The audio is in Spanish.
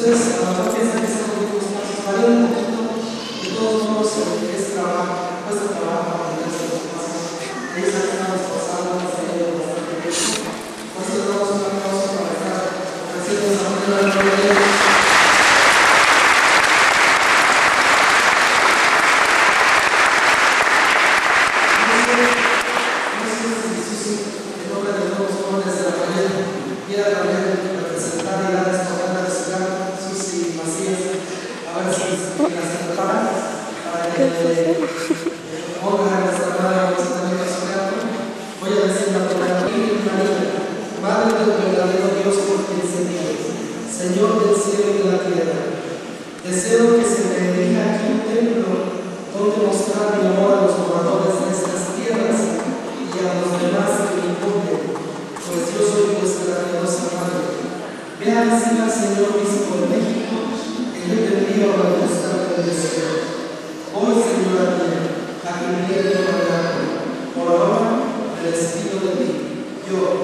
Ustedes a lo mejor piensan que pasos, varían un poquito, de todos modos es trabajo, cuesta trabajo los pasos. Ahí estamos pasando, haciendo bastante bien. Por eso damos un aplauso para estar haciendo esa manera de Señor del cielo y de la tierra. Deseo que se me erija aquí un templo donde mostrar mi amor a los moradores de estas tierras y a los demás que me importen pues yo soy vuestra piadosa madre. Vean así al Señor Obispo Yo